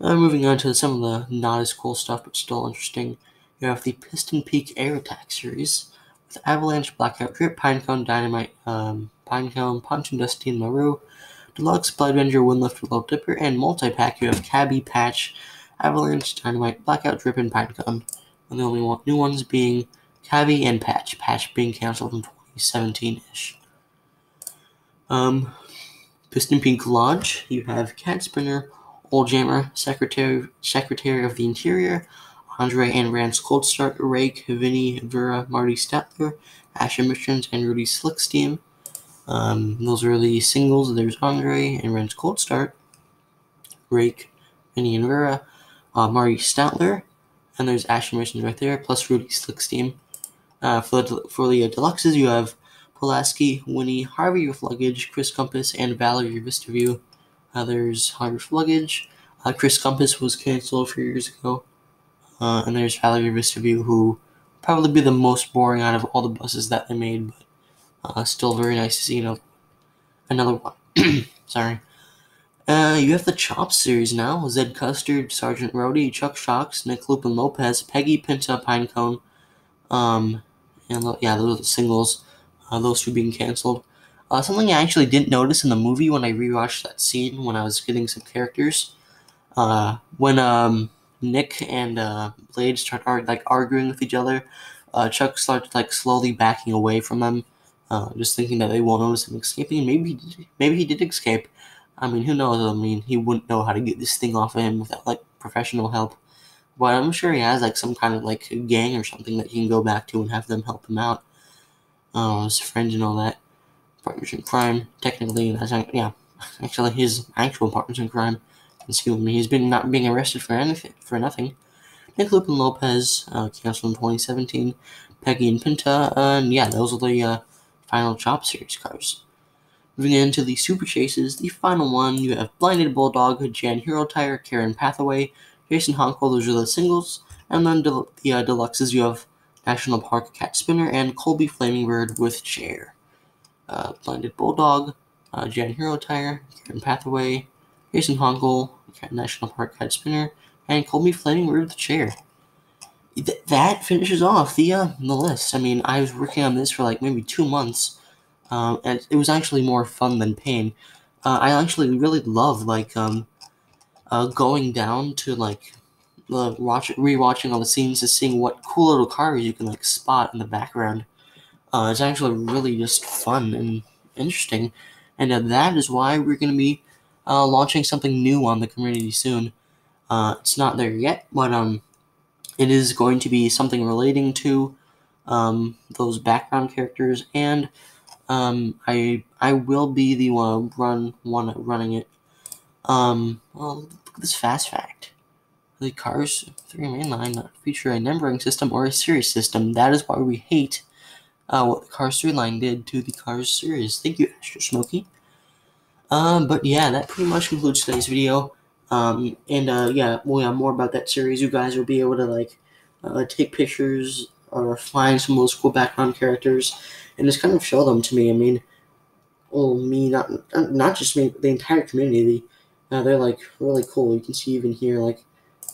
Uh, moving on to some of the not as cool stuff, but still interesting. You have the Piston Peak Air Attack series with Avalanche, Blackout Drip, Pinecone, Dynamite, um, Pinecone, Punch and Dusty, and Maru, Deluxe, Bloodbender, Windlifter, Low Dipper, and multi pack. You have Cabby, Patch, Avalanche, Dynamite, Blackout Drip, and Pinecone and the only one, new ones being Cavi and Patch. Patch being canceled in 2017 ish. Um, Piston Peak Lodge, you have Cad Spinner, Old Jammer, Secretary Secretary of the Interior, Andre and Rand's Cold Start, Rake, Vinny, Vera, Marty Statler, Ash Emissions, and Rudy Slicksteam. Um, those are the singles. There's Andre and Rand's Cold Start, Rake, Vinny and Vera, uh, Marty Statler, and there's Ash Emerson right there, plus Rudy Slicksteam. Uh, for the, for the deluxes, you have Pulaski, Winnie, Harvey with luggage, Chris Compass, and Valerie Vistaview. Uh, there's Harvey with luggage. Uh, Chris Compass was canceled a few years ago. Uh, and there's Valerie Vistaview, who probably be the most boring out of all the buses that they made, but uh, still very nice to see you know, another one. [clears throat] Sorry. Uh, you have the Chop series now. Zed Custard, Sergeant Rody, Chuck Shocks, Nick Lupin Lopez, Peggy Pinta Pinecone. Um, and yeah, those are the singles. Uh, those two being canceled. Uh, something I actually didn't notice in the movie when I rewatched that scene when I was getting some characters. Uh, when um Nick and uh, Blade start ar- like arguing with each other, uh, Chuck starts like slowly backing away from them, uh, just thinking that they won't notice him escaping. Maybe he did, maybe he did escape. I mean, who knows? I mean, he wouldn't know how to get this thing off of him without like professional help. But I'm sure he has like some kind of like gang or something that he can go back to and have them help him out. Uh, his friends and all that. Partners in crime, technically, that's yeah, actually his actual partners in crime. Excuse me, he's been not being arrested for anything for nothing. Nick Lupin Lopez, uh, canceled in 2017. Peggy and Pinta, uh, and yeah, those are the uh, final Chop Series cars. Moving into the Super Chases, the final one, you have Blinded Bulldog, Jan Hero Tire, Karen Pathaway, Jason Honko, those are the singles, and then the, the uh, deluxes, you have National Park Cad Spinner and Colby Flaming Bird with Chair. Uh, Blinded Bulldog, uh, Jan Hero Tire, Karen Pathaway, Jason Honkel, National Park Head Spinner, and Colby Flamingbird with the Chair. Th- that finishes off the uh, the list. I mean, I was working on this for like maybe two months, um, and it was actually more fun than pain. Uh, I actually really love like um, uh, going down to like watch rewatching all the scenes and seeing what cool little cars you can like spot in the background. Uh, it's actually really just fun and interesting, and uh, that is why we're gonna be uh, launching something new on the community soon. Uh, it's not there yet, but um, it is going to be something relating to um, those background characters, and um, I I will be the one run one running it. Um, well, look at this fast fact. The Cars 3 mainline not feature a numbering system or a series system. That is why we hate uh, what the Cars 3 line did to the Cars series. Thank you, Astro Smoky. Um, but yeah, that pretty much concludes today's video. Um, and uh, yeah, we'll have more about that series. You guys will be able to like uh, take pictures or find some of those cool background characters and just kind of show them to me. I mean, well, me not not just me, the entire community. Uh, they're like really cool. You can see even here, like,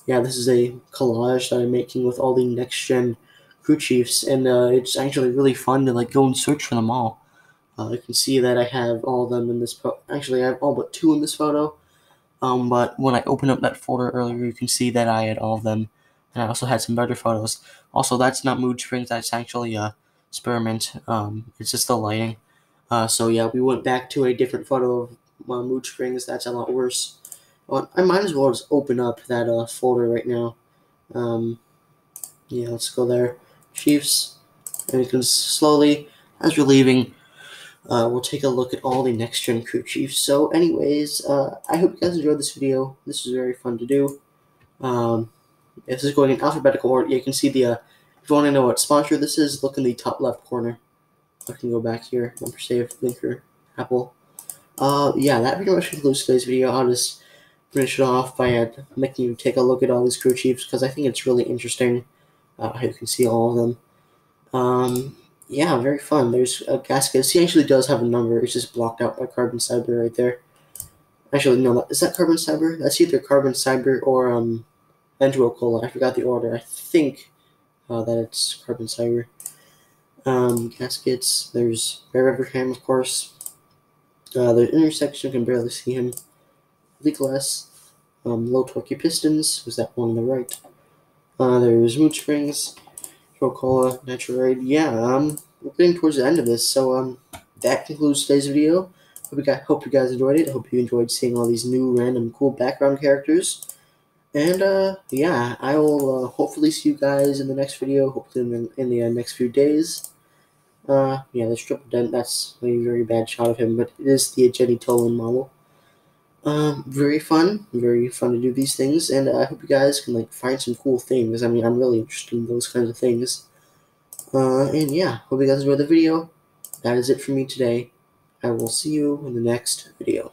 yeah, this is a collage that I'm making with all the next gen crew chiefs, and uh, it's actually really fun to like go and search for them all. Uh, you can see that I have all of them in this. Po- Actually, I have all but two in this photo. Um, but when I opened up that folder earlier, you can see that I had all of them, and I also had some better photos. Also, that's not mood springs. That's actually a experiment. Um, it's just the lighting. Uh, so yeah, we went back to a different photo of uh, mood springs. That's a lot worse. I might as well just open up that uh, folder right now. Um, yeah, let's go there. Chiefs, and you can slowly, as we're leaving, uh, we'll take a look at all the next gen crew chiefs. So, anyways, uh, I hope you guys enjoyed this video. This was very fun to do. Um, this is going in alphabetical order. You can see the. Uh, if you want to know what sponsor this is, look in the top left corner. I can go back here. Number save, linker, Apple. Uh, yeah, that pretty much concludes today's video. I'll just finish it off by uh, making you take a look at all these crew chiefs because I think it's really interesting. Uh, how you can see all of them. Um, yeah, very fun. There's a gasket. He actually does have a number. It's just blocked out by Carbon Cyber right there. Actually, no, is that Carbon Cyber? That's either Carbon Cyber or um, Cola. I forgot the order. I think uh, that it's Carbon Cyber. Um, gaskets. There's Bear Everham, of course. Uh, the intersection can barely see him. Leakless. Um, low torquey pistons. Was that one on the right? Uh, there's Mood Springs. Coca-Cola, Natural Yeah, um, we're getting towards the end of this, so um, that concludes today's video. Hope you guys, hope you guys enjoyed it. Hope you enjoyed seeing all these new, random, cool background characters. And uh, yeah, I will uh, hopefully see you guys in the next video. Hopefully in the, in the uh, next few days. Uh, yeah, the triple dent. That's a very bad shot of him, but it is the Jenny Tolan model. Um, very fun, very fun to do these things, and I hope you guys can like find some cool things. I mean, I'm really interested in those kinds of things. Uh, and yeah, hope you guys enjoyed the video. That is it for me today. I will see you in the next video.